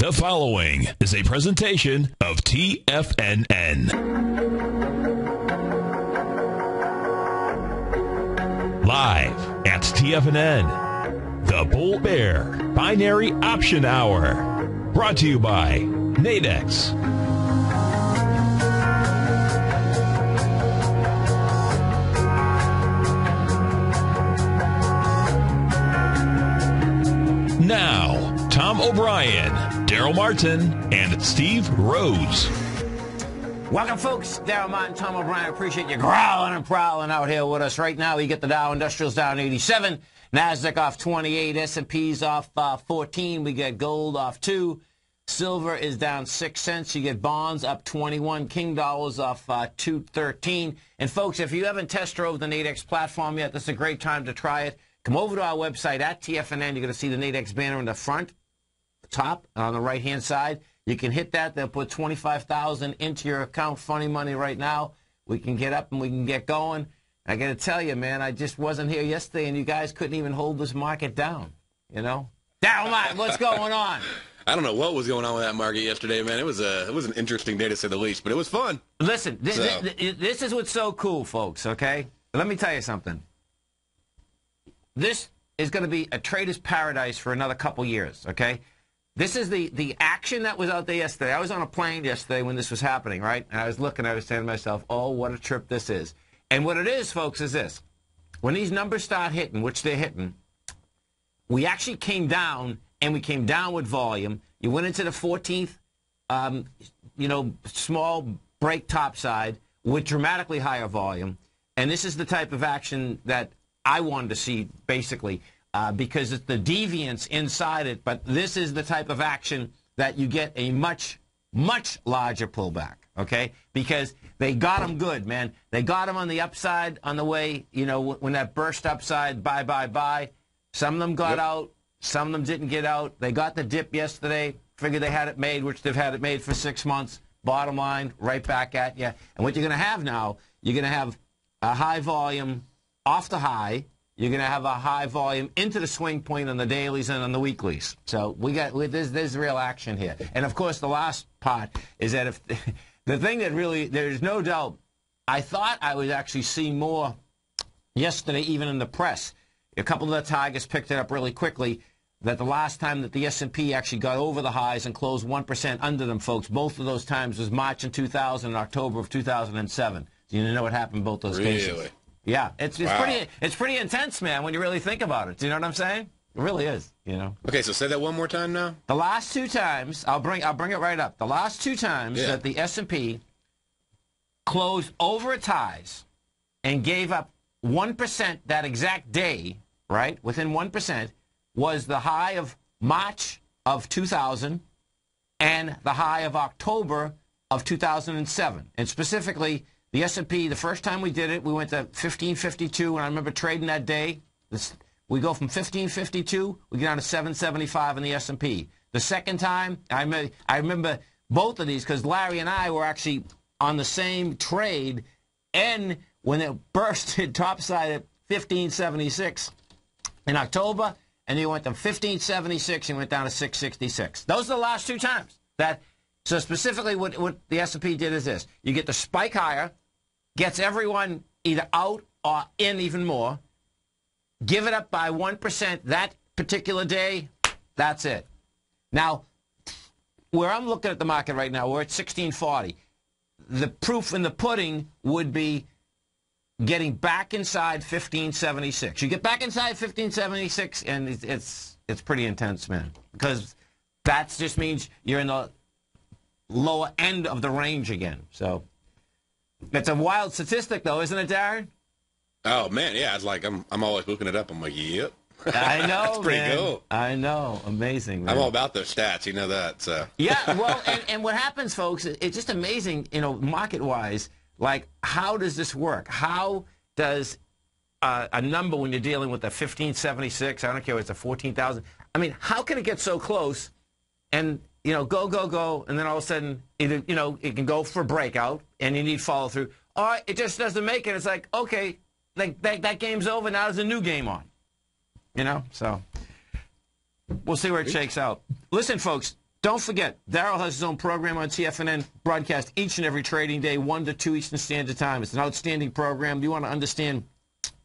The following is a presentation of TFNN. Live at TFNN, the Bull Bear Binary Option Hour. Brought to you by Nadex. Darrell Martin, and Steve Rhodes. Welcome, folks. Darrell Martin, Tom O'Brien. Appreciate you growling and prowling out here with us right now. You get the Dow Industrials down 87, Nasdaq off 28, S&P's off uh, 14. We get gold off two. Silver is down six cents. You get bonds up 21. King dollars off uh, 213. And folks, if you haven't test drove the Nadex platform yet, this is a great time to try it. Come over to our website at TFNN. You're going to see the Nadex banner in the front, top, on the right-hand side. You can hit that. They'll put 25000 into your account, funny money right now. We can get up and we can get going. I got to tell you, man, I just wasn't here yesterday, and you guys couldn't even hold this market down, you know? Down, what's going on? I don't know what was going on with that market yesterday, man. It was a it was an interesting day to say the least, but it was fun. Listen, so. th- th- this is what's so cool, folks. Okay, let me tell you something. This is going to be a trader's paradise for another couple years. Okay, this is the the action that was out there yesterday. I was on a plane yesterday when this was happening, right? And I was looking. I was saying to myself, "Oh, what a trip this is!" And what it is, folks, is this: when these numbers start hitting, which they're hitting, we actually came down and we came down with volume. You went into the 14th, um, you know, small break topside with dramatically higher volume. And this is the type of action that I wanted to see, basically, uh, because it's the deviance inside it. But this is the type of action that you get a much, much larger pullback, okay? Because they got them good, man. They got them on the upside on the way, you know, when that burst upside, bye, bye, bye. Some of them got yep. out. Some of them didn't get out. They got the dip yesterday. Figured they had it made, which they've had it made for six months. Bottom line, right back at you. And what you're going to have now, you're going to have a high volume off the high. You're going to have a high volume into the swing point on the dailies and on the weeklies. So we got there's there's real action here. And of course, the last part is that if the thing that really there's no doubt, I thought I would actually see more yesterday, even in the press. A couple of the targets picked it up really quickly that the last time that the S&P actually got over the highs and closed 1% under them, folks, both of those times was March in 2000 and October of 2007. Do you know what happened both those really? cases? Yeah, it's, it's wow. pretty it's pretty intense, man, when you really think about it. Do you know what I'm saying? It really is, you know. Okay, so say that one more time now. The last two times, I'll bring I'll bring it right up. The last two times yeah. that the S&P closed over its highs and gave up 1% that exact day, right? Within 1%, was the high of March of 2000 and the high of October of 2007. And specifically, the S&P, the first time we did it, we went to 1552, and I remember trading that day. This, we go from 1552, we get down to 775 in the S&P. The second time, I, I remember both of these because Larry and I were actually on the same trade, and when it bursted topside at 1576 in October, and he went to 1576 and went down to 666. Those are the last two times. That so specifically what, what the S&P did is this. You get the spike higher, gets everyone either out or in even more, give it up by 1% that particular day, that's it. Now, where I'm looking at the market right now, we're at 1640. The proof in the pudding would be getting back inside 1576. You get back inside 1576, and it's it's, it's pretty intense, man. Because that just means you're in the lower end of the range again. So it's a wild statistic, though, isn't it, Darren? Oh man, yeah. It's like I'm I'm always looking it up. I'm like, yep. I know, That's pretty man. cool. I know, amazing. Man. I'm all about those stats. You know that. So yeah. Well, and, and what happens, folks? It's just amazing. You know, market wise like, how does this work? How does uh, a number when you're dealing with a 1576, I don't care if it's a 14,000, I mean, how can it get so close and, you know, go, go, go, and then all of a sudden, either, you know, it can go for breakout and you need follow through, or it just doesn't make it. It's like, okay, like, that, that game's over. Now there's a new game on. You know, so we'll see where it shakes out. Listen, folks, Don't forget, Darrell has his own program on TFNN, broadcast each and every trading day, 1 to 2 Eastern Standard Time. It's an outstanding program. Do You want to understand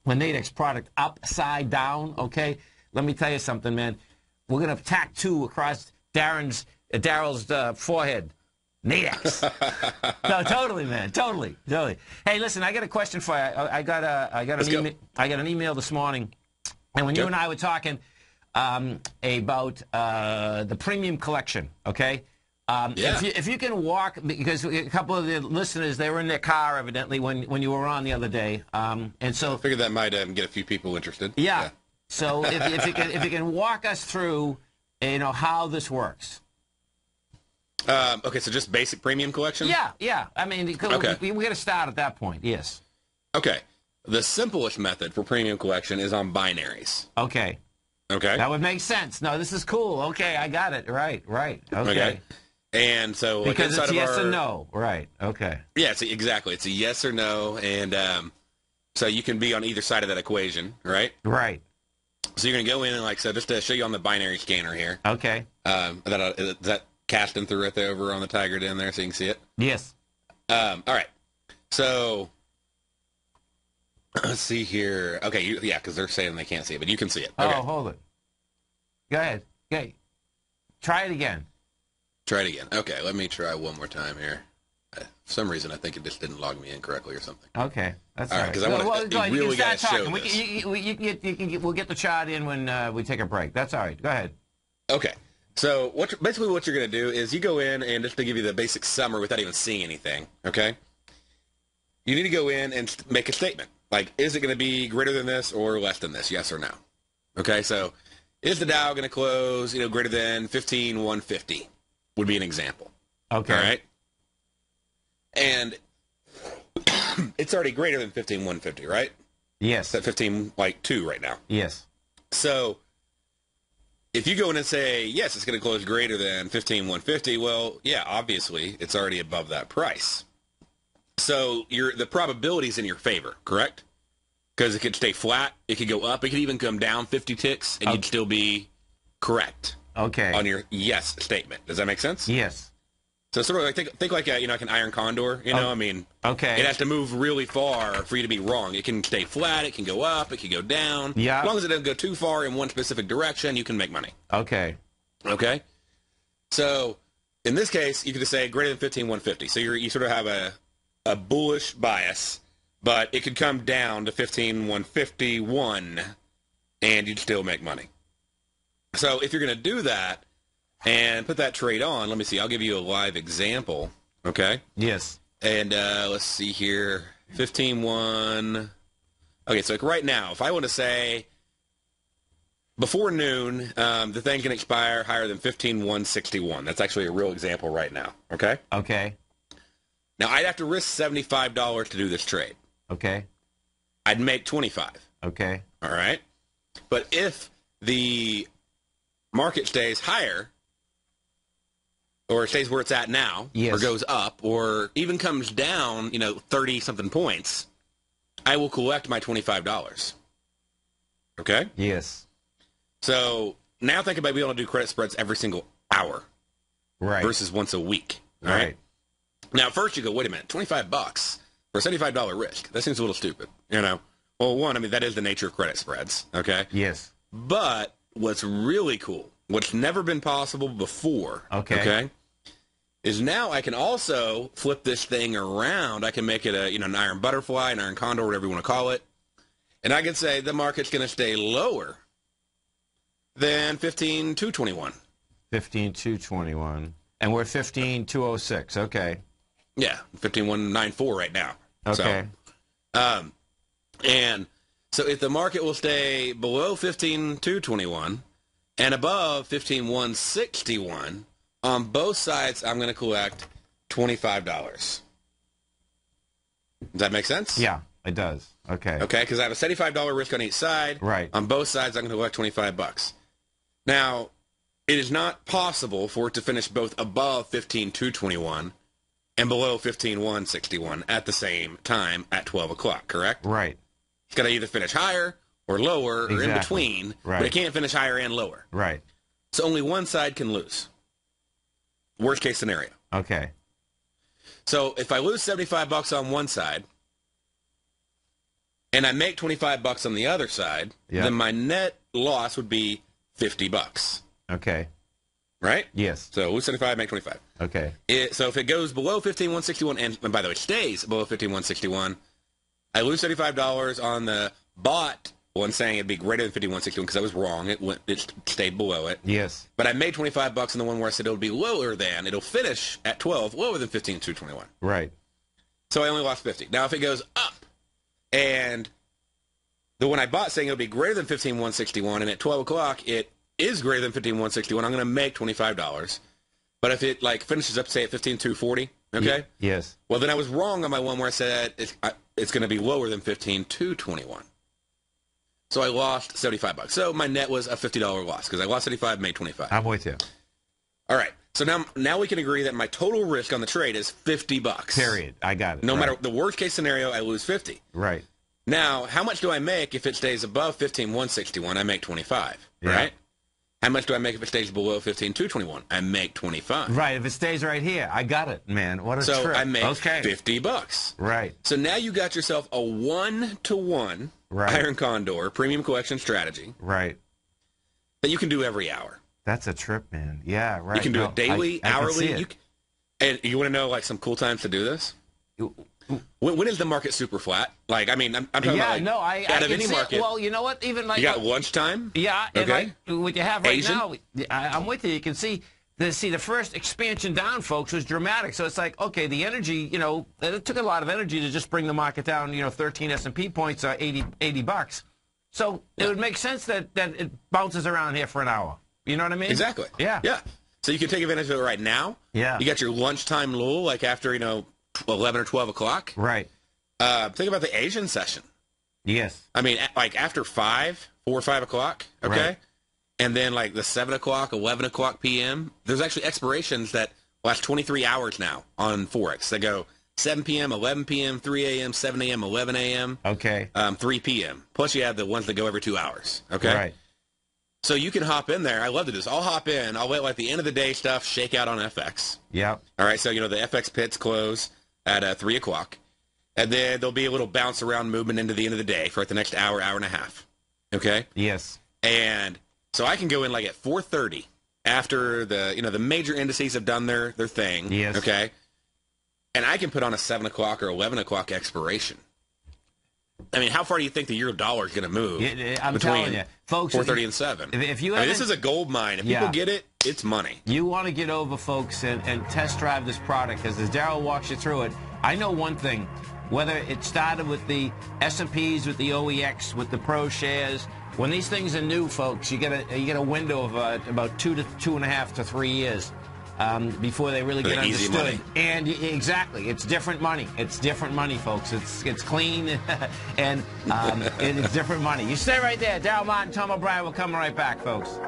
the Nadex product upside down, okay? Let me tell you something, man. We're going to tack two across Darren's, Darrell's uh, forehead. Nadex. no, totally, man. Totally, totally. Hey, listen, I got a question for you. I, I got a, I got an email. I got an email this morning, and when you and I were talking um, about uh, the premium collection, okay? Um, Yeah. if, you, if you can walk, because a couple of the listeners, they were in their car evidently when, when you were on the other day, um, and so I Figured that might um, get a few people interested. yeah. So if, if you can if you can walk us through, you know how this works. Um, okay, so just basic premium collection? Yeah, yeah. I mean, Okay. we, we got to start at that point. Yes. Okay. The simplest method for premium collection is on binaries. Okay. Okay. That would make sense. No, this is cool. Okay, I got it. Right, right. Okay. Okay. And so like, Because it's yes our, and no. Right. Okay. Yeah, it's exactly. It's a yes or no, and um, so you can be on either side of that equation, right? Right. So you're gonna go in and like so just to show you on the binary scanner here. Okay. Um, that uh, that casting through right there over on the tiger Den there, so you can see it. Yes. Um, all right. So let's see here. Okay, you, yeah, because they're saying they can't see it, but you can see it. Okay, Oh, hold it. Go ahead. Okay. Try it again. try it again. Okay, let me try one more time here. Uh, For some reason, I think it just didn't log me in correctly or something. Okay. That's All right, right. 'cause I well, you go ahead. You really can gotta show talking. We this. can, you, you, you, can get, you can get, we'll get the chart in when uh, we take a break. That's all right. Go ahead. Okay. So what you're- basically what you're going to do is you go in and just to give you the basic summary without even seeing anything, okay? You need to go in and make a statement. Like, is it going to be greater than this or less than this? Yes or no? Okay, so is the Dow going to close, you know, greater than 15,150 would be an example. Okay. All right? And it's already greater than 15,150, right? Yes. It's at 15, like, 2 right now. Yes. So if you go in and say, yes, it's going to close greater than 15150, well, yeah, obviously it's already above that price. So your the probability's in your favor, correct? Because it could stay flat, it could go up, it could even come down 50 ticks, and you'd oh. still be correct Okay. on your yes statement. Does that make sense? yes. So sort of like think, think like a, you know like an iron condor. You know, Oh, I mean, Okay. it has to move really far for you to be wrong. It can stay flat, it can go up, it can go down. Yeah. As long as it doesn't go too far in one specific direction, you can make money. Okay. Okay. So in this case, you could just say greater than fifteen one fifty. So you're, you sort of have a a bullish bias, but it could come down to fifteen one fifty one, and you'd still make money. So if you're going to do that and put that trade on, let me see. I'll give you a live example. Okay. Yes. And uh, let's see here, fifteen one. Okay, so like right now, if I want to say before noon, um, the thing can expire higher than fifteen one sixty one. That's actually a real example right now. Okay. Okay. Now I'd have to risk seventy five dollars to do this trade. Okay. I'd make twenty five. Okay. All right. But if the market stays higher, or stays where it's at now, Yes. or goes up, or even comes down, you know, 30 something points, I will collect my $25. Okay? Yes. So now think about being able to do credit spreads every single hour Right. versus once a week. all right. Now, first you go, wait a minute, 25 bucks for a $75 risk. That seems a little stupid, you know? Well, one, I mean, that is the nature of credit spreads, okay? Yes. But what's really cool, what's never been possible before, Okay. Okay. Is now I can also flip this thing around. I can make it a you know an iron butterfly, an iron condor, whatever you want to call it, and I can say the market's going to stay lower than fifteen two twenty one. Fifteen two twenty one, and we're fifteen two oh six. Okay. Yeah, fifteen one nine four right now. Okay. So, um, and so if the market will stay below fifteen two twenty one and above fifteen one sixty one on both sides, I'm going to collect twenty five dollars. Does that make sense? yeah, it does. Okay. Okay, because I have a seventy-five dollar risk on each side. Right. On both sides, I'm going to collect twenty-five bucks. Now, it is not possible for it to finish both above fifteen two twenty-one and below fifteen one sixty-one at the same time at twelve o'clock. Correct? Right. It's got to either finish higher or lower or in Exactly. between, but it can't finish higher and lower. Right. So only one side can lose. Worst case scenario. Okay. So if I lose 75 bucks on one side and I make 25 bucks on the other side, Yeah. then my net loss would be 50 bucks, Okay. right? Yes. So lose 75, make 25. Okay. It, so if it goes below 15161 and, and by the way it stays below 15161, I lose $75 on the bought one saying it'd be greater than 5161 because I was wrong. It went it stayed below it. Yes. But I made 25 bucks on the one where I said it'll be lower than, it'll finish at 12, lower than 15221. Right. So I only lost 50. Now if it goes up and the one I bought saying it'll be greater than 15161 and at 12 o'clock it is greater than 15161, I'm going to make $25. But if it like finishes up say at 15240, okay? Yes. Well, then I was wrong on my one where I said it's, I, it's going to be lower than 15221. So I lost 75 bucks. So my net was a $50 loss because I lost 75, made 25. I'm with you. All right. So now now we can agree that my total risk on the trade is 50 bucks. Period. I got it. No Right. matter the worst case scenario, I lose 50. Right. Now, how much do I make if it stays above 15161? I make 25, Yeah. right? How much do I make if it stays below 15221? I make 25. Right. If it stays right here, I got it, man. What a So trip. I make okay. 50 bucks. Right. So now you got yourself a 1 to 1 Right. Iron Condor premium collection strategy Right. that you can do every hour. That's a trip, man. Yeah. Right. You can do No, it daily, I- I hourly. it. You, and you want to know like some cool times to do this? When, when is the market super flat? Like, I mean, I'm, I'm talking yeah. about like, no. I. out I of any see it. market. Well, you know what? Even like you got lunchtime. Yeah, and Okay. like what you have right Asian? now, I, I'm with you. You can see the see the first expansion down, folks, was dramatic. So it's like okay, the energy, you know, it took a lot of energy to just bring the market down. You know, 13 S and P points, uh, 80 80 bucks. So it would make sense that that it bounces around here for an hour. You know what I mean? Exactly. Yeah. Yeah. So you can take advantage of it right now. Yeah. You got your lunchtime lull, like after you know, 11 or 12 o'clock. Right. Uh, think about the Asian session. Yes. I mean, like after five, four or five o'clock, okay, Right. And then like the seven o'clock, eleven o'clock p.m. There's actually expirations that last 23 hours now on forex. They go 7 p.m., 11 p.m., 3 a.m., 7 a.m., 11 a.m., Okay. um, 3 p.m. Plus you have the ones that go every two hours. Okay, Right. so you can hop in there. I love to do this. I'll hop in. I'll let like the end of the day stuff shake out on FX. Yep. All right, so you know the FX pits close at uh, three o'clock, and then there'll be a little bounce around movement into the end of the day for like the next hour, hour and a half. Okay, Yes. and so I can go in like at four thirty after the you know the major indices have done their their thing. Yes. Okay, and I can put on a seven o'clock or eleven o'clock expiration. I mean, how far do you think the euro dollar is going to move? Yeah, I'm between telling you, folks, Four thirty and seven. if- if you I mean, this is a gold mine. If Yeah. people get it, it's money. You want to get over, folks, and, and test drive this product because as Darrell walks you through it, I know one thing. Whether it started with the S&Ps, with the OEX, with the Pro shares, when these things are new, folks, you get a you get a window of uh, about two to two and a half to three years um, before they really get the easy understood. money. And exactly, it's different money. It's different money, folks. It's it's clean and um, it's different money. You stay right there. Darrell Martin, Tom O'Brien will come right back, folks.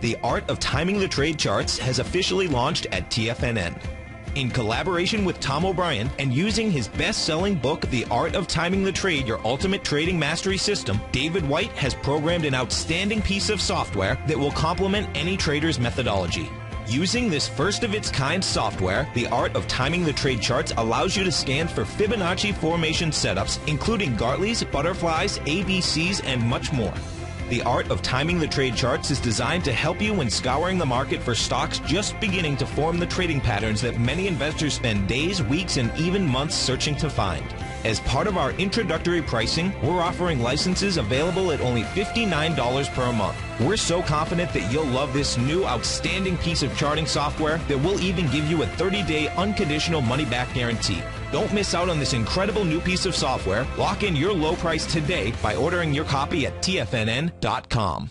The Art of Timing the Trade Charts has officially launched at TFNN. In collaboration with Tom O'Brien and using his best-selling book, The Art of Timing the Trade, Your Ultimate Trading Mastery System, David White has programmed an outstanding piece of software that will complement any trader's methodology. Using this first-of-its-kind software, The Art of Timing the Trade Charts allows you to scan for Fibonacci formation setups, including Gartley's, butterflies, ABCs, and much more. The art of timing the trade charts is designed to help you when scouring the market for stocks just beginning to form the trading patterns that many investors spend days, weeks, and even months searching to find. As part of our introductory pricing, we're offering licenses available at only $59 per month. We're so confident that you'll love this new outstanding piece of charting software that we'll even give you a 30-day unconditional money-back guarantee. Don't miss out on this incredible new piece of software. Lock in your low price today by ordering your copy at tfnn.com.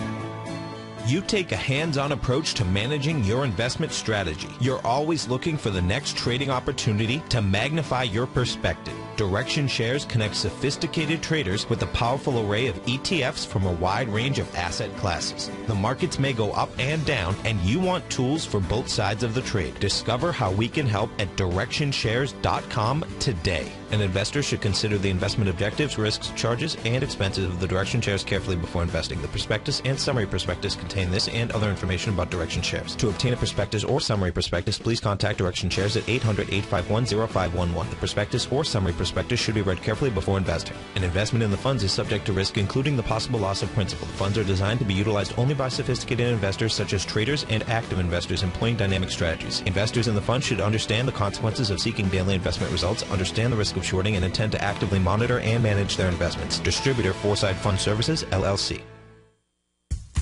You take a hands-on approach to managing your investment strategy. You're always looking for the next trading opportunity to magnify your perspective. Direxion Shares connects sophisticated traders with a powerful array of ETFs from a wide range of asset classes. The markets may go up and down, and you want tools for both sides of the trade. Discover how we can help at DirexionShares.com today. An investor should consider the investment objectives, risks, charges, and expenses of the Direxion Shares carefully before investing. The prospectus and summary prospectus contain this and other information about Direxion Shares. To obtain a prospectus or summary prospectus, please contact Direxion Shares at 800-851-0511. The prospectus or summary prospectus should be read carefully before investing. An investment in the funds is subject to risk, including the possible loss of principal. The funds are designed to be utilized only by sophisticated investors such as traders and active investors employing dynamic strategies. Investors in the fund should understand the consequences of seeking daily investment results, understand the risk of shorting, and intend to actively monitor and manage their investments. Distributor Foreside Fund Services, LLC.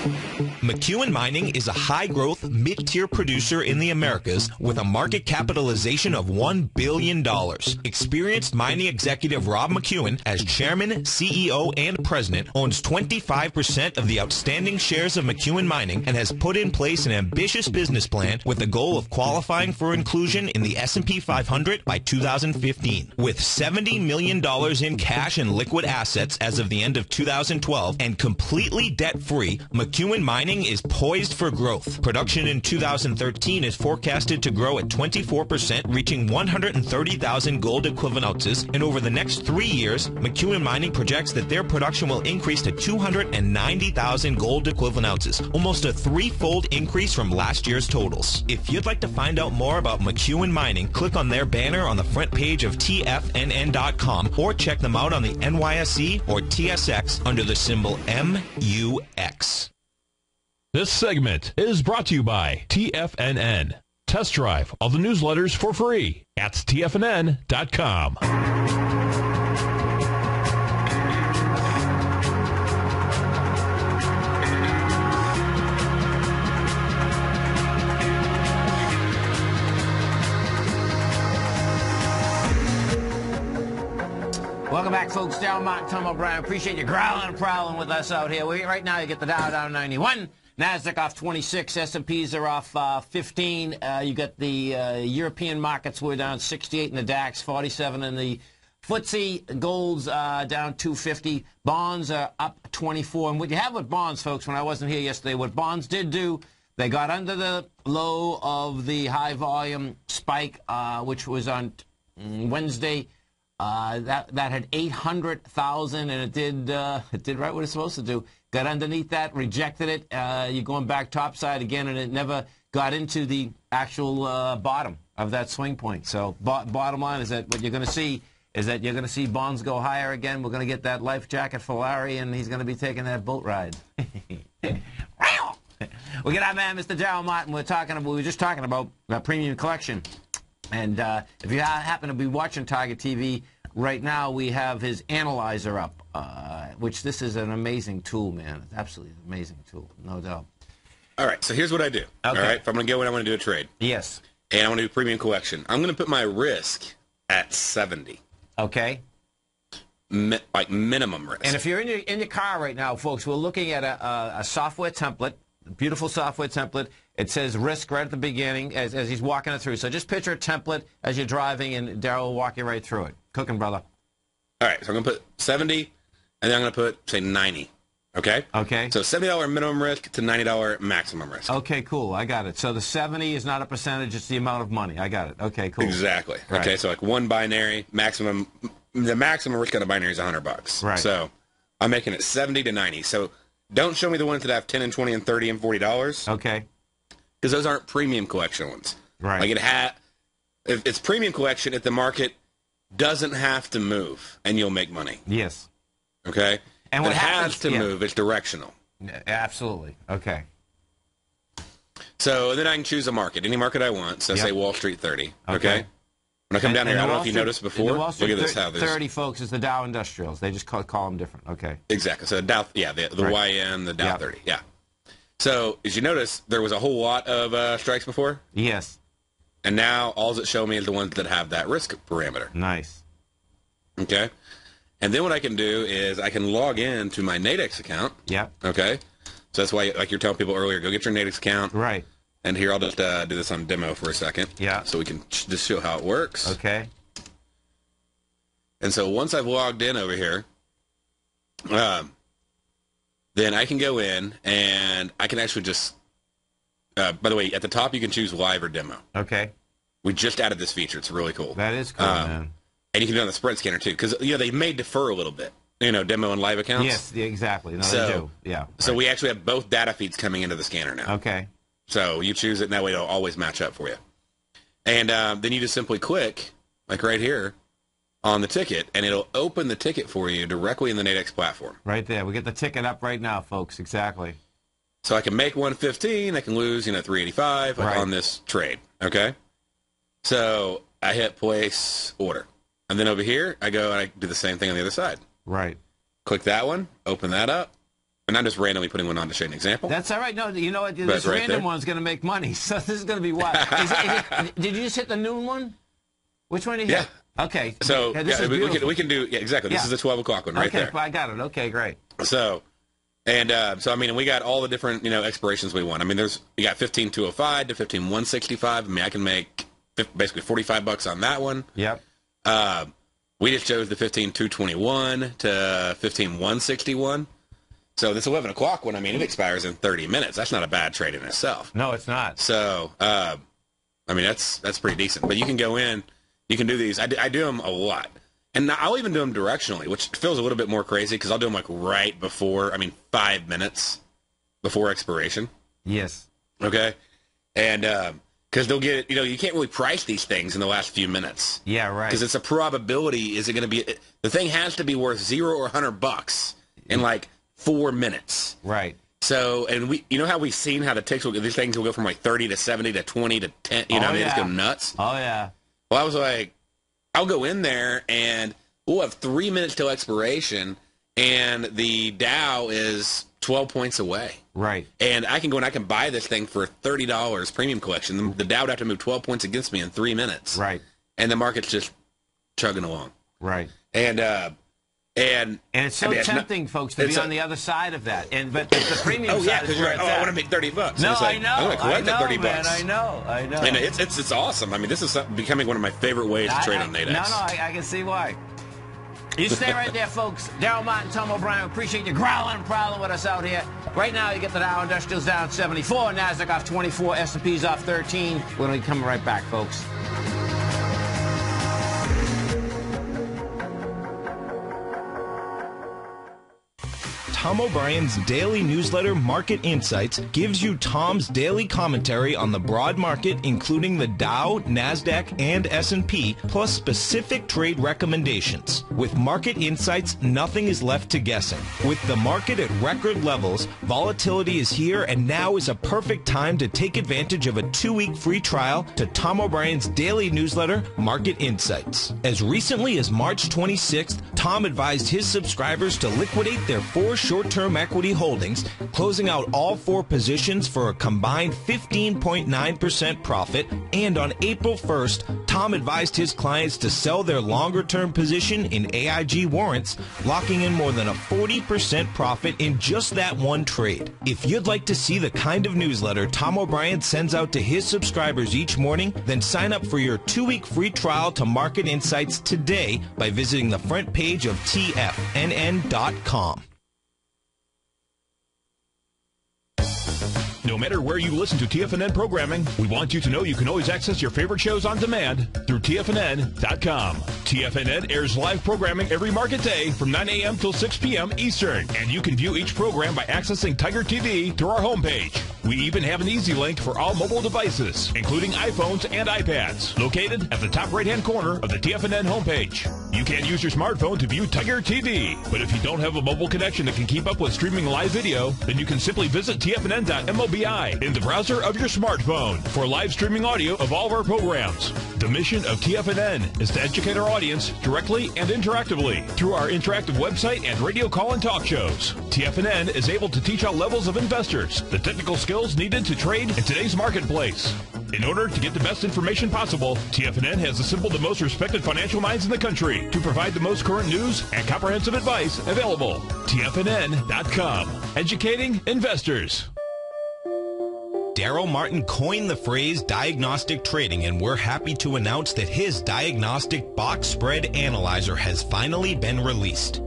McEwen Mining is a high-growth, mid-tier producer in the Americas with a market capitalization of $1 billion. Experienced mining executive Rob McEwen, as chairman, CEO, and president, owns 25% of the outstanding shares of McEwen Mining and has put in place an ambitious business plan with the goal of qualifying for inclusion in the S&P 500 by 2015. With $70 million in cash and liquid assets as of the end of 2012 and completely debt-free, McEwen Mining is poised for growth. Production in 2013 is forecasted to grow at 24%, reaching 130,000 gold equivalent ounces. And over the next three years, McEwen Mining projects that their production will increase to 290,000 gold equivalent ounces, almost a threefold increase from last year's totals. If you'd like to find out more about McEwen Mining, click on their banner on the front page of TFNN.com or check them out on the NYSE or TSX under the symbol MUX. This segment is brought to you by TFNN. Test drive all the newsletters for free at TFNN.com. Welcome back, folks. Martin, Tom O'Brien. Appreciate you growling and prowling with us out here. We, right now, you get the Dow down 91, Nasdaq off 26, S&Ps are off uh, 15. Uh, you got the uh, European markets were down 68 in the DAX, 47 in the FTSE. Gold's uh, down 250. Bonds are up 24. And what you have with bonds, folks, when I wasn't here yesterday, what bonds did do, they got under the low of the high volume spike, uh, which was on mm, Wednesday. Uh, that that had 800,000, and it did it did right what it's supposed to do. Got underneath that, rejected it. Uh, you're going back topside again, and it never got into the actual uh, bottom of that swing point. So bo bottom line is that what you're going to see is that you're going to see bonds go higher again. We're going to get that life jacket for Larry, and he's going to be taking that boat ride. we get our man, Mr. Darrell Martin. We're talking. We were just talking about a premium collection. And uh, if you happen to be watching Tiger TV right now, we have his analyzer up, uh, which this is an amazing tool, man. It's absolutely an amazing tool, no doubt. All right, so here's what I do. All Okay. right, if I'm going to go in, I want to do a trade, Yes. and I want to do premium collection. I'm going to put my risk at 70, Okay. Mi- like minimum risk. And if you're in your in your car right now, folks, we're looking at a, a, a software template, a beautiful software template. It says risk right at the beginning as, as he's walking it through. So just picture a template as you're driving, and Darrell will walk you right through it. Cooking, brother. All right, so I'm going to put 70, and then I'm going to put, say, 90. Okay. Okay. So seventy dollar minimum risk to ninety dollar maximum risk. Okay, cool. I got it. So the 70 is not a percentage, it's the amount of money. I got it. Okay, cool. Exactly. Right. Okay. So like one binary maximum, the maximum risk on a binary is hundred bucks. Right. So I'm making it seventy to ninety. So don't show me the ones that have ten and twenty and thirty and forty dollars Okay. because those aren't premium collection ones. Right. Like it had, if it's premium collection, if the market doesn't have to move and you'll make money. Yes. Okay. And what it happens- has to yeah. move, it's directional. Absolutely. Okay. So then I can choose a market, any market I want. So Yep. say Wall Street 30. Okay. Okay. When I come And- down here, I don't know if you Street- noticed before. Wall Look at this. How this 30 folks is the Dow Industrials. They just call, call them different. Okay. exactly. So Dow, yeah, the, the Right. YM, the Dow Yeah. 30. Yeah. So as you notice, there was a whole lot of uh, strikes before, Yes. And now all it show me is the ones that have that risk parameter. Nice. Okay. And then what I can do is I can log in to my Nadex account. Yep. Okay. So that's why, like you're telling people earlier, go get your Nadex account. Right. And here, I'll just uh, do this on demo for a second. Yeah. So we can just show how it works. Okay. And so once I've logged in over here, um, then I can go in and I can actually just. Uh, by the way, at the top you can choose live or demo. Okay. We just added this feature. It's really cool. That is cool, Um, man. and you can do it on the spread scanner too, because you know they may defer a little bit. You know, demo and live accounts. Yes, exactly. No, So- they do. Yeah. So right. we actually have both data feeds coming into the scanner now. Okay. So you choose it, and that way it'll always match up for you. And um, then you just simply click, like right here, on the ticket, and it'll open the ticket for you directly in the Nadex platform. Right there. We get the ticket up right now, folks. Exactly. So I can make 115, I can lose, you know, 385 Right. on this trade. Okay. So I hit place order. And then over here, I go and I do the same thing on the other side. Right. Click that one, open that up. And I'm just randomly putting one on to show an example. That's all right. No, you know what? This right random there. one's going to make money. So this is going to be what? Is it, is it, did you just hit the noon one? Which one did you Yeah. hit? Okay. so Yeah, yeah, we, can we can do yeah exactly. This is the 12 o'clock one right okay, there. I got it. Okay, great. So, and uh, so I mean, we got all the different you know expirations we want. I mean, there's you got 15 205 to 15 165. I mean, I can make basically 45 bucks on that one. Yep. Uh, we just chose the 15 221 to 15 161. So this 11 o'clock one, I mean, it expires in 30 minutes. That's not a bad trade in itself. No, it's not. So, uh, I mean, that's that's pretty decent. But you can go in, you can do these. I, do- I do them a lot, and I'll even do them directionally, which feels a little bit more crazy because I'll do them like right before. I mean, five minutes before expiration. Yes. Okay, and uh, because they'll get you know you can't really price these things in the last few minutes Yeah, right. because it's a probability. Is it going to be the thing has to be worth zero or hundred bucks in like four minutes. right. So, and we, you know how we've seen how the ticks will, these things will go from like 30 to 70 to 20 to 10, you know, Oh, they just yeah. go nuts. Oh, yeah. Well, I was like, I'll go in there and we'll have three minutes till expiration and the Dow is 12 points away. Right. And I can go and I can buy this thing for $30 premium collection. The, the Dow would have to move 12 points against me in three minutes. Right. And the market's just chugging along. Right. And, uh, and, And it's so I mean, it's not- tempting, folks, to be a- on the other side of that. And but the premium oh yeah, because you're like, oh, I want to make 30 bucks. No, like, I know. I'm going to I collect know, 30 man. bucks. I know. I know. And it's, it's it's awesome. I mean, this is becoming one of my favorite ways to trade I- on Nadex. No, no, I, I can see why. You stay right there, folks. Darrell Martin, Tom O'Brien, appreciate you growling and prowling with us out here. Right now, you get the Dow Industrials down 74, NASDAQ off 24, S&P's off 13. We're going to be coming right back, folks. Tom O'Brien's daily newsletter, Market Insights, gives you Tom's daily commentary on the broad market, including the Dow, Nasdaq, and S&P, plus specific trade recommendations. With Market Insights, nothing is left to guessing. With the market at record levels, volatility is here, and now is a perfect time to take advantage of a two-week free trial to Tom O'Brien's daily newsletter, Market Insights. As recently as March 26th, Tom advised his subscribers to liquidate their four short-term equity holdings, closing out all four positions for a combined 15.9% profit. And on April 1st, Tom advised his clients to sell their longer-term position in AIG warrants, locking in more than a 40% profit in just that one trade. If you'd like to see the kind of newsletter Tom O'Brien sends out to his subscribers each morning, then sign up for your two-week free trial to Market Insights today by visiting the front page of TFNN.com. No matter where you listen to TFNN programming, we want you to know you can always access your favorite shows on demand through TFNN.com. TFNN airs live programming every market day from 9 a.m. till 6 p.m. Eastern, and you can view each program by accessing Tiger TV through our homepage. We even have an easy link for all mobile devices, including iPhones and iPads, located at the top right-hand corner of the TFNN homepage. You can use your smartphone to view Tiger TV, but if you don't have a mobile connection that can keep up with streaming live video, then you can simply visit tfnn.mobi in the browser of your smartphone for live streaming audio of all of our programs. The mission of TFNN is to educate our audience directly and interactively through our interactive website and radio call and talk shows. TFNN is able to teach all levels of investors the technical skills needed to trade in today's marketplace. In order to get the best information possible, TFNN has assembled the most respected financial minds in the country to provide the most current news and comprehensive advice available. TFNN.com. Educating investors. Darrell Martin coined the phrase diagnostic trading, and we're happy to announce that his diagnostic box spread analyzer has finally been released.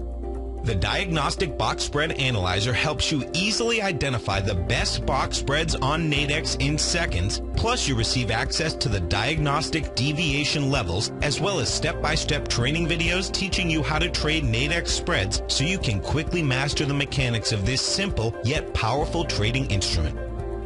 The Diagnostic Box Spread Analyzer helps you easily identify the best box spreads on Nadex in seconds, plus you receive access to the diagnostic deviation levels, as well as step-by-step training videos teaching you how to trade Nadex spreads so you can quickly master the mechanics of this simple yet powerful trading instrument.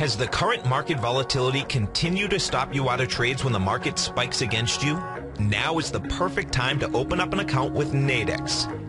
Has the current market volatility continued to stop you out of trades when the market spikes against you? Now is the perfect time to open up an account with Nadex.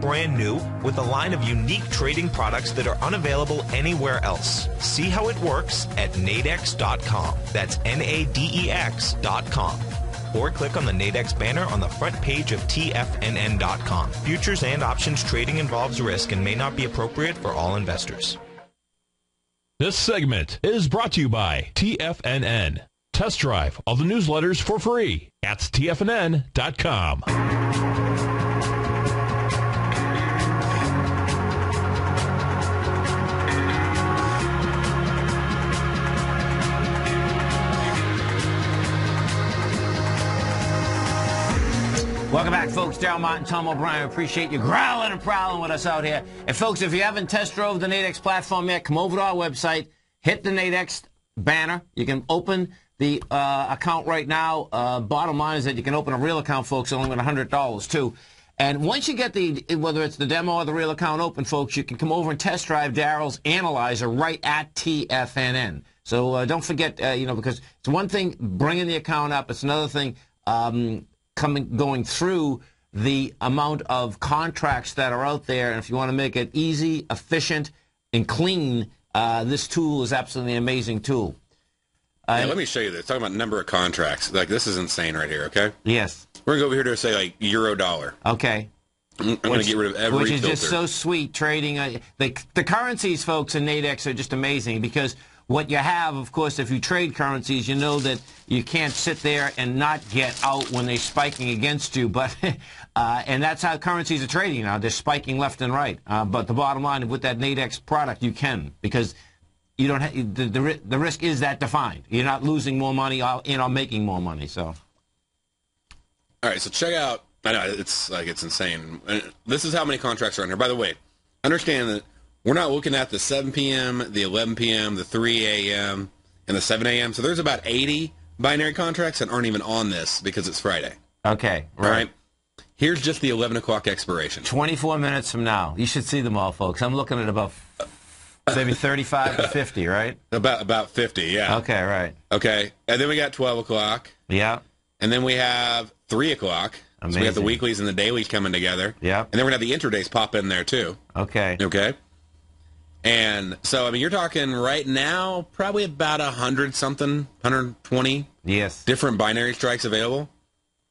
brand new with a line of unique trading products that are unavailable anywhere else. See how it works at nadex.com. That's N-A-D-E-X.com. Or click on the Nadex banner on the front page of TFNN.com. Futures and options trading involves risk and may not be appropriate for all investors. This segment is brought to you by TFNN. Test drive all the newsletters for free at tfnn.com. Welcome back, folks. Darrell Martin, Tom O'Brien. Appreciate you growling and prowling with us out here. And, folks, if you haven't test drove the Nadex platform yet, come over to our website, hit the Nadex banner. You can open the uh, account right now. Uh, bottom line is that you can open a real account, folks, only with $100, too. And once you get the, whether it's the demo or the real account open, folks, you can come over and test drive Darrell's analyzer right at TFNN. So uh, don't forget, uh, you know, because it's one thing bringing the account up. It's another thing um, coming going through the amount of contracts that are out there. And if you want to make it easy, efficient, and clean, uh, this tool is absolutely an amazing tool. Uh, yeah, let me show you this. Talking about number of contracts. Like this is insane right here. Okay. Yes. We're gonna go over here to say like euro dollar. Okay. I'm, I'm gonna get rid of every which is filter. just so sweet trading. Uh, the the currencies, folks, in Nadex are just amazing because what you have, of course, if you trade currencies, you know that you can't sit there and not get out when they're spiking against you. But uh, and that's how currencies are trading now. They're spiking left and right. Uh, but the bottom line, with that Nadex product, you can because you don't the, the the risk is that defined. You're not losing more money, or, you know, making more money. So. All right, so check out. I know it's like it's insane. Uh, This is how many contracts are on here. By the way, understand that we're not looking at the 7 p.m., the 11 p.m., the 3 a.m., and the 7 a.m. So there's about 80 binary contracts that aren't even on this because it's Friday. Okay. All right. Here's just the 11 o'clock expiration. 24 minutes from now. You should see them all, folks. I'm looking at about maybe 35 to 50, right? About about 50, yeah. Okay, right. Okay. And then we got 12 o'clock. Yeah. And then we have 3 o'clock. So we got the weeklies and the dailies coming together. Yeah. And then we're going to have the interdays pop in there too. Okay. Okay. And so, I mean, you're talking right now probably about 100 something, 120 Yes. different binary strikes available.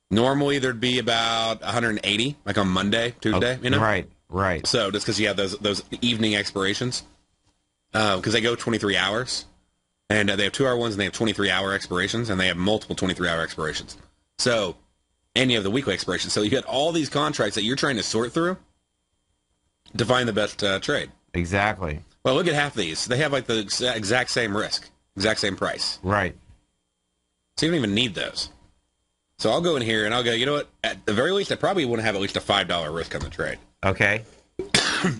Normally there'd be about 180, like on Monday, Tuesday, you know? Right. Right. So just because you have those those evening expirations, because they go 23 hours, and uh, they have two hour ones and they have 23 hour expirations, and they have multiple 23 hour expirations. So, and you have the weekly expirations. So you get all these contracts that you're trying to sort through to find the best uh, trade. Exactly. Well, look at half these. They have like the exact same risk, exact same price. Right. So you don't even need those. So I'll go in here and I'll go. You know what? At the very least, I probably want to have at least a five dollar risk on the trade. Okay.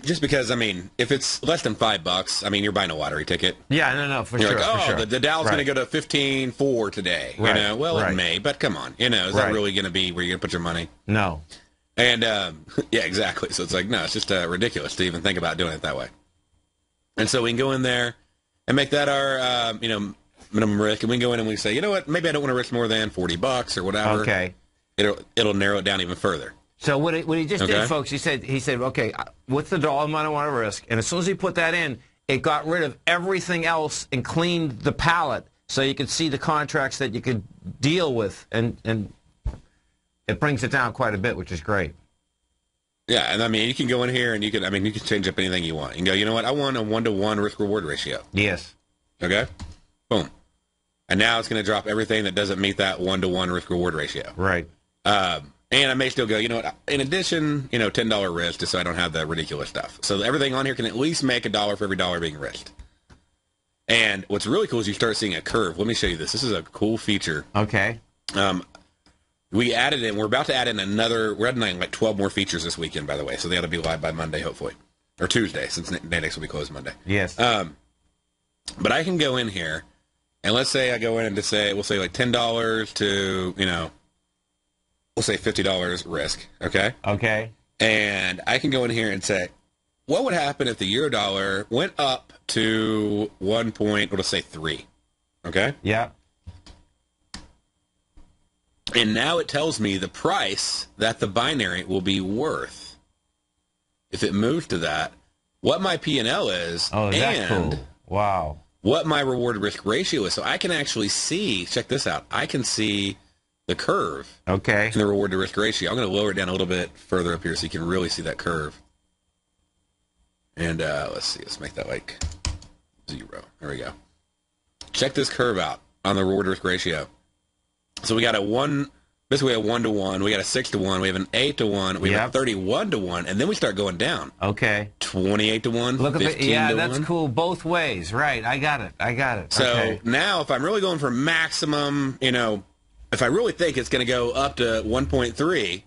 Just because, I mean, if it's less than five bucks, I mean, you're buying a lottery ticket. Yeah. No. No. For You're sure. like, oh, sure. the, the Dow's Right. going to go to fifteen four today. Right, You know, well, right. it may, but come on, you know, is Right. that really going to be where you're going to put your money? No. And um, yeah, exactly. So it's like, no, it's just uh, ridiculous to even think about doing it that way. And so we can go in there and make that our, um, you know, minimum risk, and we can go in and we say, you know what, maybe I don't want to risk more than forty bucks or whatever. Okay. It'll it'll narrow it down even further. So what he, what he just Okay. did, folks, he said he said, okay, uh, what's the dollar amount I want to risk? And as soon as he put that in, it got rid of everything else and cleaned the palette so you could see the contracts that you could deal with, and and it brings it down quite a bit, which is great. Yeah, and I mean, you can go in here and you can, I mean, you can change up anything you want. You can go, you know what, I want a one to one risk reward ratio. Yes. Okay, boom, and now it's going to drop everything that doesn't meet that one to one risk reward ratio. Right. Um, and I may still go, you know what? In addition, you know, ten dollar risk, just so I don't have the ridiculous stuff. So everything on here can at least make a dollar for every dollar being risked. And what's really cool is you start seeing a curve. Let me show you this. This is a cool feature. Okay. Um, we added in. We're about to add in another. We're adding like twelve more features this weekend, by the way. So they ought to be live by Monday, hopefully, or Tuesday, since Nadex will be closed Monday. Yes. Um, but I can go in here, and let's say I go in and to say we'll say like ten dollars to you know, we'll say fifty dollars risk, okay? okay. And I can go in here and say, what would happen if the euro dollar went up to one point, let's say three, okay? Yeah. And now it tells me the price that the binary will be worth if it moves to that, what my P and L is, Oh, and cool? Wow. what my reward risk ratio is. So I can actually see, check this out, I can see the curve Okay. And the reward to risk ratio. I'm going to lower it down a little bit further up here so you can really see that curve. And uh, let's see, let's make that like zero. There we go. Check this curve out on the reward risk ratio. So we got a one, basically a one to one. We got a six to one. We have an eight to one. We have Yep. a thirty-one to one, and then we start going down. Okay. Twenty-eight to one. Look at 15 the yeah, that's one. cool both ways. Right. I got it. I got it. So okay. now, if I'm really going for maximum, you know, if I really think it's going to go up to 1.3,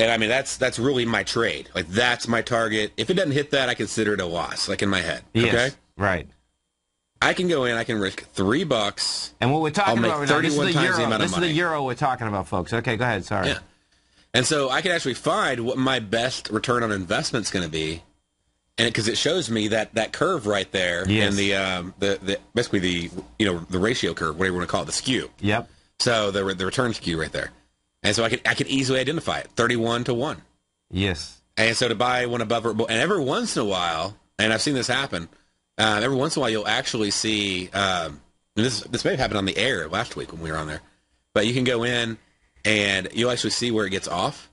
and I mean that's that's really my trade. Like that's my target. If it doesn't hit that, I consider it a loss. Like in my head. Yes. Okay. Right. I can go in. I can risk three bucks. And what we're talking about right now, this is the euro. This is the euro we're talking about, folks. Okay, go ahead. Sorry. Yeah. And so I can actually find what my best return on investment is going to be, and because it shows me that that curve right there, Yes. and the um the, the basically the you know the ratio curve, whatever you want to call it, the skew. Yep. So the the return skew right there, and so I could I could easily identify it, thirty-one to one. Yes. And so to buy one above or and every once in a while, and I've seen this happen. Uh, every once in a while, you'll actually see. Um, and this this may have happened on the air last week when we were on there, but you can go in and you'll actually see where it gets off,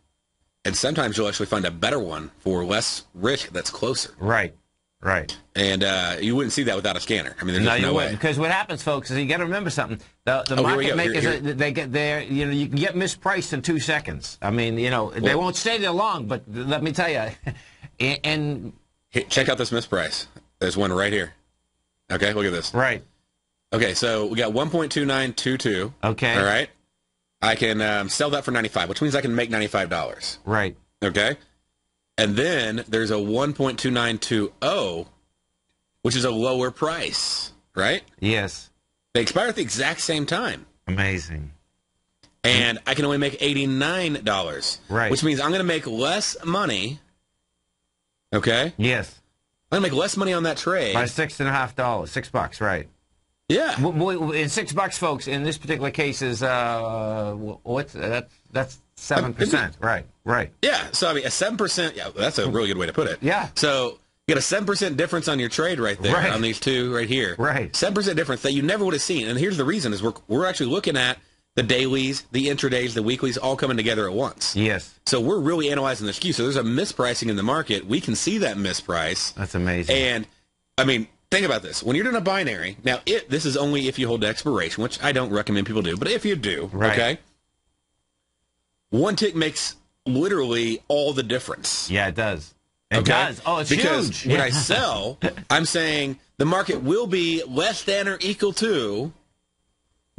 and sometimes you'll actually find a better one for less risk that's closer. Right. Right. And uh, you wouldn't see that without a scanner. I mean, there's No, just no way. Because what happens, folks, is you got to remember something. The, the Oh, market. Here- makers, here. they get there. You know, you can get mispriced in two seconds. I mean, you know, they won't stay there long. But let me tell you, and, and check out this misprice. There's one right here. Okay, look at this. right. Okay, so we got 1.2922. Okay. All right. I can um, sell that for 95, which means I can make $95. Right. Okay. And then there's a 1.2920, oh, which is a lower price, right? Yes. They expire at the exact same time. Amazing. And I can only make $89. Right. Which means I'm going to make less money. Okay. Yes. I'm gonna make less money on that trade. By six and a half dollars, six bucks, right? Yeah. In six bucks, folks. In this particular case, is uh, wh- what's that? That's seven percent, right? Right. Yeah. So I mean, a seven percent. Yeah, that's a really good way to put it. Yeah. So you got a seven percent difference on your trade right there Right. on these two right here. Right. Seven percent difference that you never would have seen. And here's the reason: is we're we're actually looking at the dailies, the intradays, the weeklies, all coming together at once. Yes, So we're really analyzing the skew. So there's a mispricing in the market. We can see that misprice. that's amazing. And I mean, think about this: when you're doing a binary, now it this is only if you hold to expiration, which I don't recommend people do, but if you do, Right. okay, one tick makes literally all the difference. yeah, it does. It Okay? does. Oh, it's because huge. when Yeah. I sell, I'm saying the market will be less than or equal to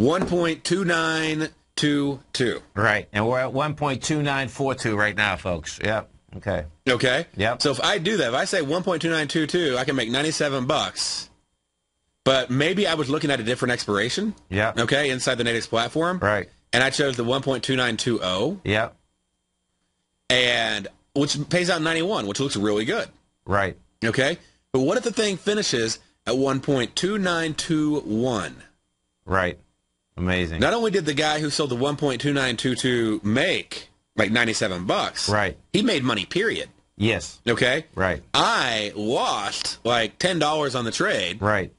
1.2922. right, and we're at one point two nine four two right now, folks. Yep. Okay. Okay. Yep. So if I do that, if I say 1.2922, I can make 97 bucks. But maybe I was looking at a different expiration. Yeah. Okay, inside the Nadex platform. Right. And I chose the 1.2920, Yep. and which pays out 91, which looks really good. Right. Okay. But what if the thing finishes at 1.2921? Right. Amazing. Not only did the guy who sold the 1.2922 make like 97 bucks, Right. He made money. Period. Yes. Okay. Right. I lost like ten dollars on the trade, Right.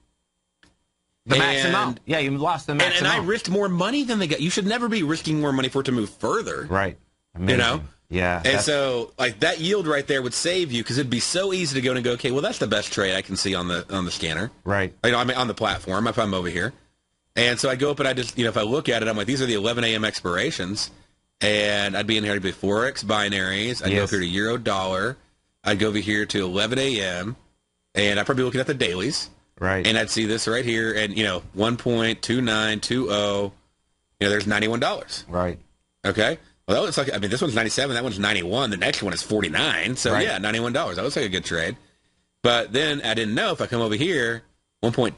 The max And- amount. Yeah, you lost the and, max and I amount. risked more money than they got. You should never be risking more money for it to move further. right. Amazing. You know? Yeah. And so, like that yield right there would save you because it'd be so easy to go and go, okay, well that's the best trade I can see on the on the scanner. right. You know, I mean on the platform if I'm over here. And so I go up and I just, you know, if I look at it, I'm like, these are the 11 a.m. expirations, and I'd be in here to be forex binaries. I'd go Yes. up here to euro dollar. I'd go over here to 11 a.m. and I'd probably be looking at the dailies. Right. and I'd see this right here, and you know, one point two nine two zero. You know, there's ninety one dollars. right. Okay, well that looks like I mean this one's ninety seven, that one's ninety one, the next one is forty nine. So Right. yeah, ninety one dollars. That looks like a good trade. But then I didn't know if I come over here, one point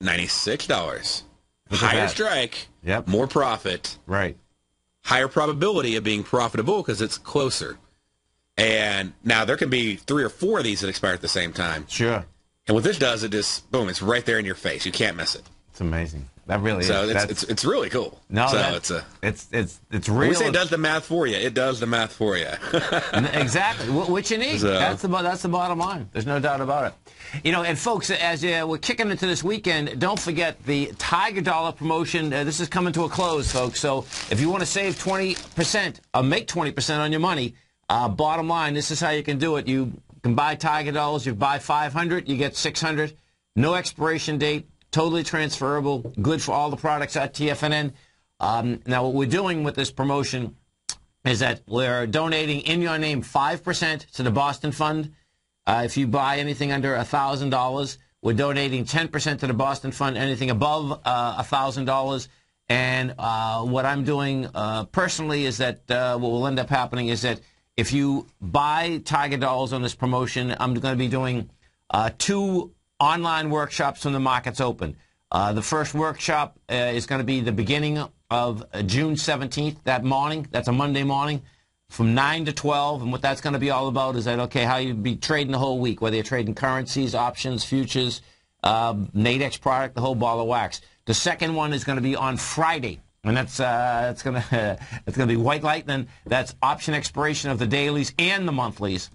two nine two two nine ninety six dollars. Look Higher strike, Yep. more profit, Right. higher probability of being profitable because it's closer. And now there can be three or four of these that expire at the same time. Sure. And what this does, it just boom, it's right there in your face. You can't miss it. It's amazing. That really So is. it's, That's- it's it's really cool. no, so it's a it's it's it's real. we say it does the math for you. It does the math for you. exactly Wh- what you need. So- That's the that's the bottom line. There's no doubt about it. You know, and folks, as uh, we're kicking into this weekend, don't forget the Tiger Dollar promotion. Uh, this is coming to a close, folks. So if you want to save 20% or make 20% on your money, uh, bottom line, this is how you can do it. You can buy Tiger Dollars. You buy 500, you get 600. No expiration date. Totally transferable. Good for all the products at TFNN. Um, now, what we're doing with this promotion is that we're donating in your name 5% to the Boston Fund. Uh, if you buy anything under $1,000, we're donating 10% to the Boston Fund, anything above uh, $1,000. And uh, what I'm doing uh, personally is that uh, what will end up happening is that if you buy Tiger Dollars on this promotion, I'm going to be doing uh, two online workshops when the market's open. Uh, the first workshop uh, is going to be the beginning of uh, June 17th, that morning. That's a Monday morning from 9 to 12. And what that's going to be all about is that, okay, how you be trading the whole week, whether you're trading currencies, options, futures, uh, Nadex product, the whole ball of wax. The second one is going to be on Friday. And that's uh, that's going to it's going to be white lightning. That's option expiration of the dailies and the monthlies.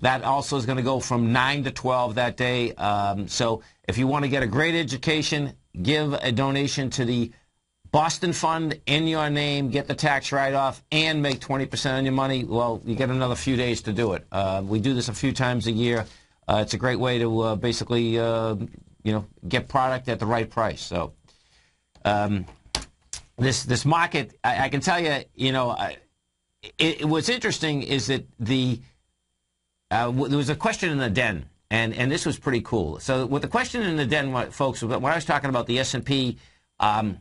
That also is going to go from 9 to 12 that day. Um, so if you want to get a great education, give a donation to the Boston Fund in your name, get the tax write-off, and make 20% on your money, well, you get another few days to do it. Uh, we do this a few times a year. Uh, it's a great way to uh, basically, uh, you know, get product at the right price. So um, this this market, I, I can tell you, you know, I, it, what's interesting is that the uh, there was a question in the den, and, and this was pretty cool. So with the question in the den, what, folks, when I was talking about the S&P um,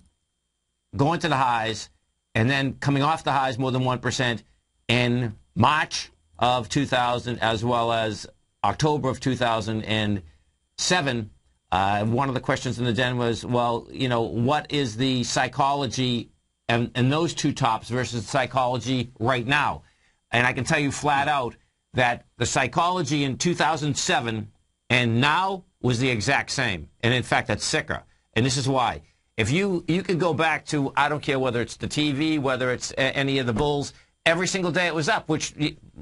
going to the highs and then coming off the highs more than 1% in March of 2000 as well as October of 2007, uh, one of the questions in the den was, well, you know, what is the psychology and those two tops versus psychology right now? And I can tell you flat out, that the psychology in 2007 and now was the exact same. And in fact, that's sicker. And this is why. If you you could go back to I don't care whether it's the TV, whether it's any of the bulls, every single day it was up. Which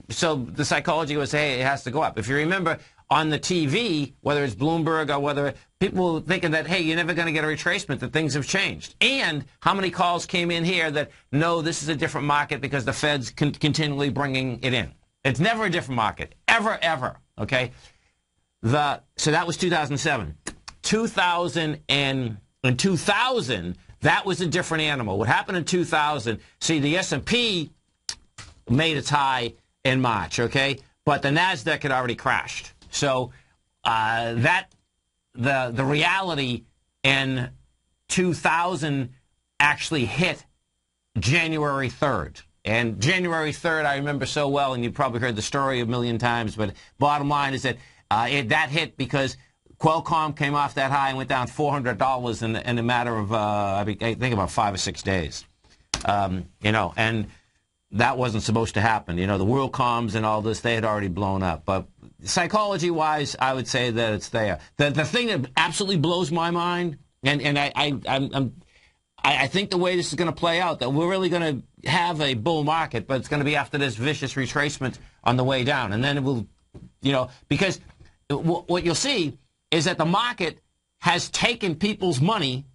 so the psychology was hey it has to go up. If you remember on the TV, whether it's Bloomberg or whether people were thinking that hey you're never going to get a retracement that things have changed. And how many calls came in here that no this is a different market because the Fed's con continually bringing it in. It's never a different market ever ever. Okay. The so that was 2007. 2000 and in 2000, that was a different animal. What happened in 2000? See, the S&P made its high in March, okay, but the Nasdaq had already crashed. So uh, that the the reality in 2000 actually hit January 3rd. And January 3rd, I remember so well, and you've probably heard the story a million times, but bottom line is that uh, it, that hit because Qualcomm came off that high and went down $400 in, in a matter of, uh, I think about five or six days. Um, you know, and that wasn't supposed to happen. You know, the WorldComs and all this, they had already blown up. But psychology-wise, I would say that it's there. The, the thing that absolutely blows my mind, and, and I, I, I'm, I'm I, think the way this is going to play out, that we're really going to have a bull market, but it's going to be after this vicious retracement on the way down. And then it will, you know, because what you'll see is that the market has taken people's money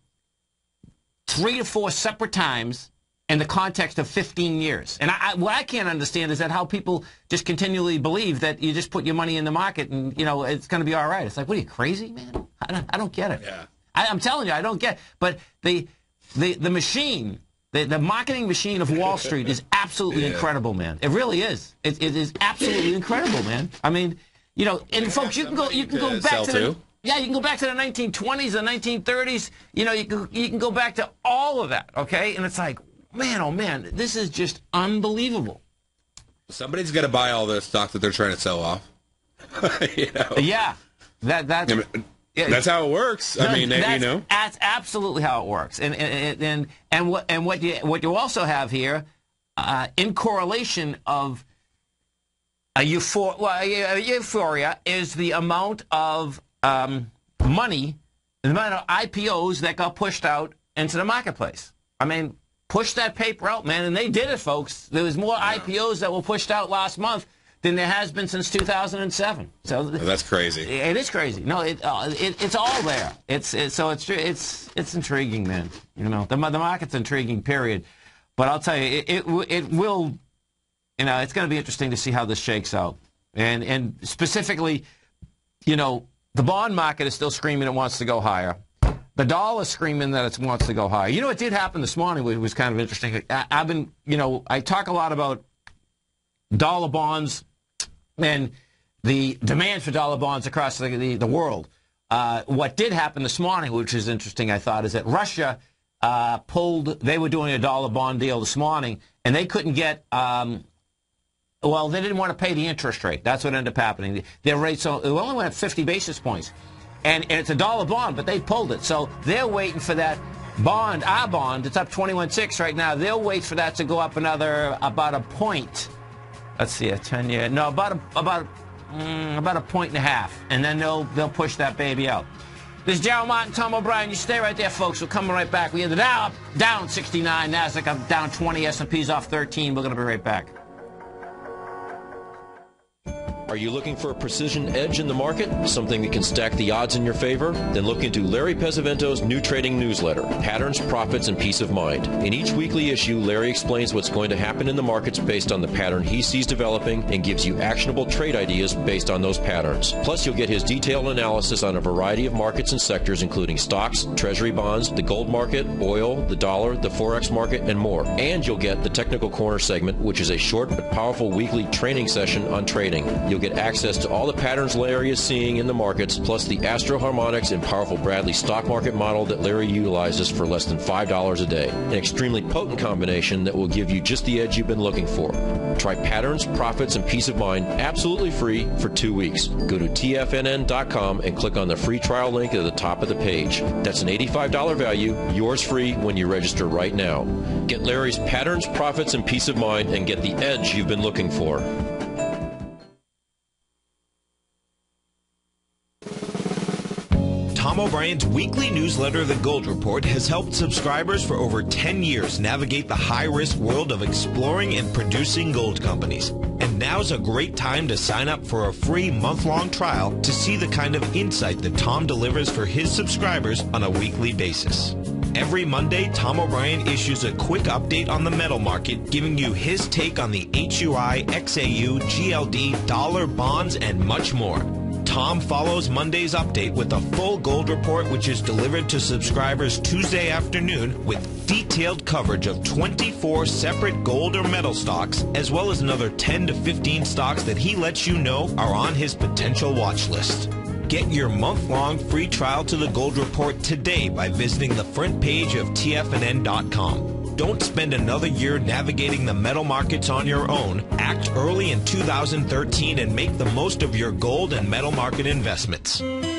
three to four separate times in the context of 15 years. And I, I, what I can't understand is that how people just continually believe that you just put your money in the market and, you know, it's going to be all right. It's like, what are you, crazy, man? I don't, I don't get it. Yeah. I, am telling you, I don't get it. But the, the, the machine, the, the marketing machine of Wall Street is absolutely yeah. incredible, man. It really is. It, it is absolutely incredible, man. I mean, you know, and folks, you can go, you can go back to the, yeah, you can go back to the 1920s, the 1930s. You know, you can you can go back to all of that. Okay, and it's like, man, oh man, this is just unbelievable. Somebody's got to buy all the stock that they're trying to sell off. you know? Yeah, that that's. I mean, yeah, that's how it works. I mean, you know, that's absolutely how it works. And and and, and what and what you what you also have here, uh, in correlation of a euphoria, well, a euphoria is the amount of um, money, the amount of IPOs that got pushed out into the marketplace. I mean, push that paper out, man, and they did it, folks. There was more yeah. IPOs that were pushed out last month than there has been since 2007. So that's crazy. It is crazy. No, it, uh, it it's all there. It's it, so it's it's it's intriguing, man. You know, the the market's intriguing. Period. But I'll tell you, it it, it will you know, it's going to be interesting to see how this shakes out. And, and specifically, you know, the bond market is still screaming it wants to go higher. The dollar screaming that it wants to go higher. You know, it did happen this morning. It was kind of interesting. I, I've been, you know, I talk a lot about dollar bonds and the demand for dollar bonds across the, the, the world. Uh, what did happen this morning, which is interesting, I thought, is that Russia uh, pulled, they were doing a dollar bond deal this morning, and they couldn't get um, well, they didn't want to pay the interest rate. That's what ended up happening. Their rates only went up 50 basis points. And, and it's a dollar bond, but they pulled it. So they're waiting for that bond, our bond, it's up 21.6 right now. They'll wait for that to go up another, about a point. Let's see, a 10 year, no, about a, about, mm, about a point and a half. And then they'll, they'll push that baby out. This is Gerald Martin, Tom O'Brien. You stay right there, folks. We're coming right back. We ended up down 69, NASDAQ up down 20, S&P's off 13. We're going to be right back. Are you looking for a precision edge in the market? Something that can stack the odds in your favor? Then look into Larry Pesavento's new trading newsletter, Patterns, Profits, and Peace of Mind. In each weekly issue, Larry explains what's going to happen in the markets based on the pattern he sees developing and gives you actionable trade ideas based on those patterns. Plus, you'll get his detailed analysis on a variety of markets and sectors, including stocks, treasury bonds, the gold market, oil, the dollar, the forex market, and more. And you'll get the Technical Corner segment, which is a short but powerful weekly training session on trading. You'll You'll get access to all the patterns Larry is seeing in the markets, plus the Astro Harmonics and powerful Bradley stock market model that Larry utilizes for less than $5 a day. An extremely potent combination that will give you just the edge you've been looking for. Try Patterns, Profits, and Peace of Mind absolutely free for two weeks. Go to TFNN.com and click on the free trial link at the top of the page. That's an $85 value, yours free when you register right now. Get Larry's Patterns, Profits, and Peace of Mind and get the edge you've been looking for. O'Brien's weekly newsletter, The Gold Report, has helped subscribers for over 10 years navigate the high-risk world of exploring and producing gold companies. And now's a great time to sign up for a free month-long trial to see the kind of insight that Tom delivers for his subscribers on a weekly basis. Every Monday, Tom O'Brien issues a quick update on the metal market, giving you his take on the HUI, XAU, GLD, dollar, bonds, and much more. Tom follows Monday's update with a full gold report, which is delivered to subscribers Tuesday afternoon with detailed coverage of 24 separate gold or metal stocks, as well as another 10 to 15 stocks that he lets you know are on his potential watch list. Get your month-long free trial to the Gold Report today by visiting the front page of TFNN.com. Don't spend another year navigating the metal markets on your own. Act early in 2013 and make the most of your gold and metal market investments.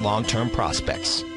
long-term prospects.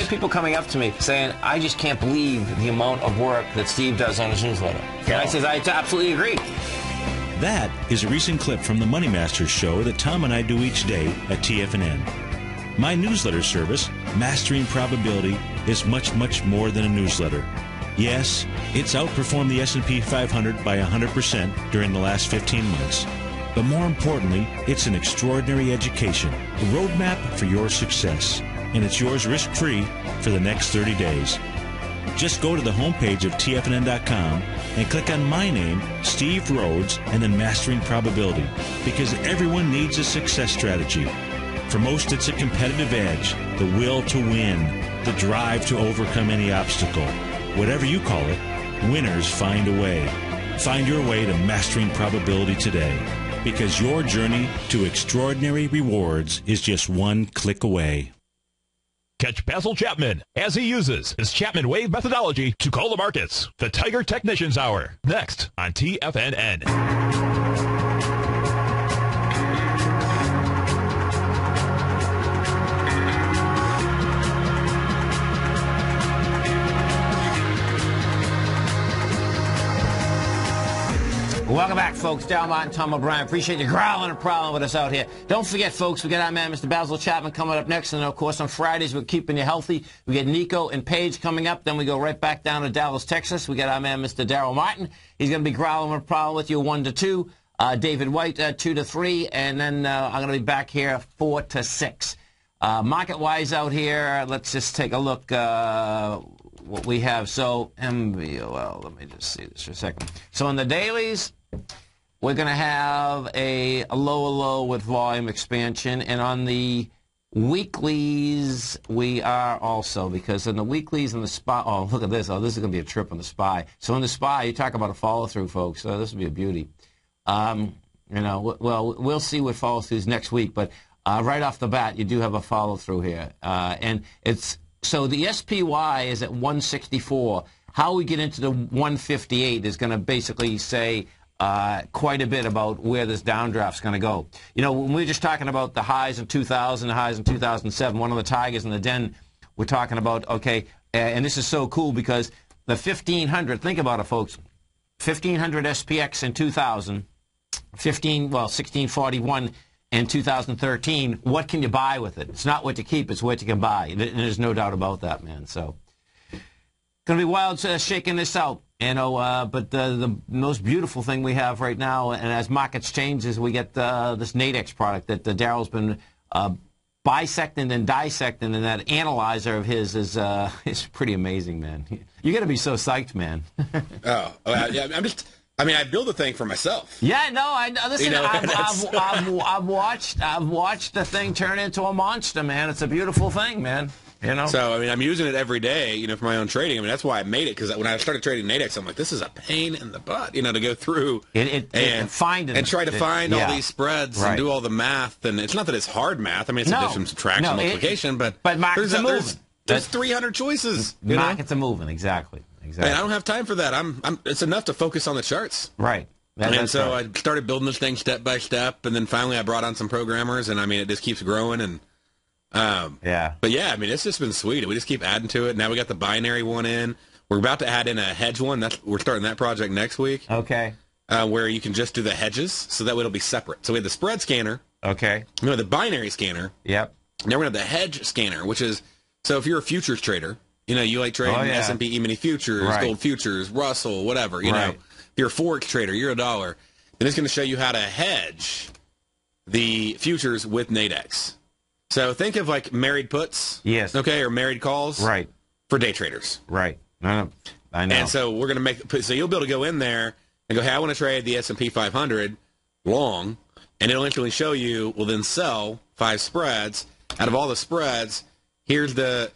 have people coming up to me saying, I just can't believe the amount of work that Steve does on his newsletter. And I says, I absolutely agree. That is a recent clip from the Money Masters show that Tom and I do each day at TFNN. My newsletter service, Mastering Probability, is much, much more than a newsletter. Yes, it's outperformed the S&P 500 by 100% during the last 15 months. But more importantly, it's an extraordinary education, a roadmap for your success and it's yours risk free for the next 30 days. Just go to the homepage of TFNN.com and click on my name, Steve Rhodes, and then Mastering Probability, because everyone needs a success strategy. For most, it's a competitive edge, the will to win, the drive to overcome any obstacle. Whatever you call it, winners find a way. Find your way to Mastering Probability today, because your journey to extraordinary rewards is just one click away. Catch Basil Chapman as he uses his Chapman Wave methodology to call the markets. The Tiger Technicians Hour, next on TFNN. Welcome back, folks. Dal Martin, Tom O'Brien. Appreciate you growling and prowling with us out here. Don't forget, folks, we got our man, Mr. Basil Chapman, coming up next. And, of course, on Fridays, we're keeping you healthy. We get Nico and Paige coming up. Then we go right back down to Dallas, Texas. We got our man, Mr. Darrell Martin. He's going to be growling and prowling with you 1 to 2. Uh, David White, uh, 2 to 3. And then uh, I'm going to be back here 4 to 6. Uh, market-wise out here, let's just take a look uh, what we have. So, MVOL, let me just see this for a second. So, in the dailies, we're going to have a, a lower low with volume expansion. And on the weeklies, we are also, because in the weeklies and the SPY, oh, look at this. Oh, this is going to be a trip on the SPY. So in the SPY, you talk about a follow-through, folks. So this will be a beauty. Um, you know, well, we'll see what follow-throughs next week. But uh, right off the bat, you do have a follow-through here. Uh, and it's so the SPY is at 164. How we get into the 158 is going to basically say uh, quite a bit about where this downdraft's going to go. You know, when we were just talking about the highs in 2000, the highs in 2007, one of the tigers in the den, we're talking about, okay, and this is so cool because the 1500, think about it, folks, 1500 SPX in 2000, 15, well, 1641 in 2013, what can you buy with it? It's not what you keep, it's what you can buy. There's no doubt about that, man. So, going to be wild uh, shaking this out. You know, uh, but the, the most beautiful thing we have right now, and as markets change, is we get uh, this Nadex product that uh, Darrell's been uh, bisecting and dissecting, and that analyzer of his is uh, is pretty amazing, man. You got to be so psyched, man. Oh, uh, yeah. I'm just. I mean, I build the thing for myself. yeah, no, I listen. You know, I've, I've, I've, I've watched I've watched the thing turn into a monster, man. It's a beautiful thing, man. You know. So I mean, I'm using it every day, you know, for my own trading. I mean, that's why I made it because when I started trading Nadex, I'm like, this is a pain in the butt, you know, to go through It- it- and it- finding and try to it- find yeah. all these spreads Right. and do all the math. And it's not that it's hard math. I mean, it's No. addition, subtraction, No, it- multiplication, but but markets there's, a- there's, there's 300 choices. You know? markets are moving exactly. Exactly. And I don't have time for that. I'm, I'm. It's enough to focus on the charts. right. That- and so right. I started building this thing step by step, and then finally I brought on some programmers, and I mean, it just keeps growing. And um, yeah. but yeah, I mean, it's just been sweet. We just keep adding to it. Now we got the binary one in. We're about to add in a hedge one. That's we're starting that project next week, Okay. uh, where you can just do the hedges, so that way it'll be separate. So we have the spread scanner, Okay. you know, the binary scanner. Yep. Now we're gonna have the hedge scanner, which is so if you're a futures trader, you know, you like trading Oh, yeah. S and P E-mini futures, Right. gold futures, Russell, whatever. You know, if you're a forex trader, you're a dollar. Then it's going to show you how to hedge the futures with Nadex. So think of like married puts, Yes. okay, or married calls, Right. for day traders. Right. No. I know. And so we're going to make so you'll be able to go in there and go, hey, I want to trade the S and P 500 long, and it'll instantly show you. Will then sell five spreads. Out of all the spreads, here's the,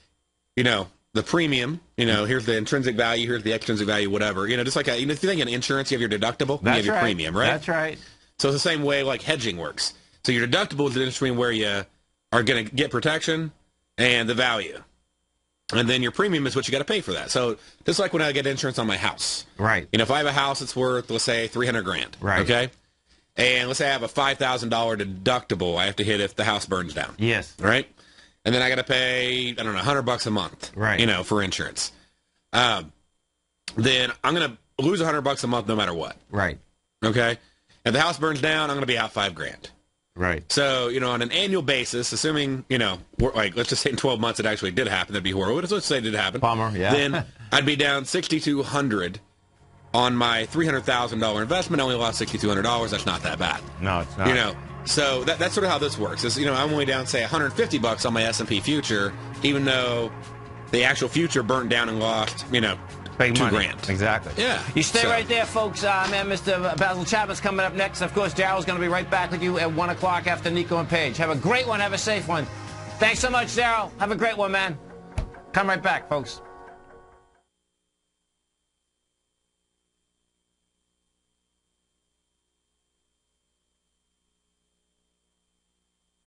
you know, the premium. You know, here's the intrinsic value. Here's the extrinsic value. Whatever. You know, just like a, you know, if you think in insurance, you have your deductible, That's you have your right. premium, right? That's right. So it's the same way like hedging works. So your deductible is the difference between where you are going to get protection and the value. And then your premium is what you got to pay for that. So just like when I get insurance on my house. Right. You know, if I have a house that's worth, let's say, 300 grand. Right. Okay. And let's say I have a $5,000 deductible I have to hit if the house burns down. Yes. Right. And then I got to pay, I don't know, 100 bucks a month. Right. You know, for insurance. Um, then I'm going to lose 100 bucks a month no matter what. Right. Okay. If the house burns down, I'm going to be out five grand. Right. So, you know, on an annual basis, assuming, you know, we're, like, let's just say in 12 months it actually did happen, that'd be horrible. But let's say it did happen. Bummer, yeah. Then I'd be down 6200 on my $300,000 investment. I only lost $6,200. That's not that bad. No, it's not. You know, so that, that's sort of how this works. Is you know, I'm only down, say, 150 bucks on my S&P future, even though the actual future burnt down and lost, you know, Big two money. grand. Exactly. Yeah. You stay So- right there, folks. Uh, man, Mr. Basil Chapman coming up next. Of course, Darrell's going to be right back with you at 1 o'clock after Nico and Paige. Have a great one. Have a safe one. Thanks so much, Daryl. Have a great one, man. Come right back, folks.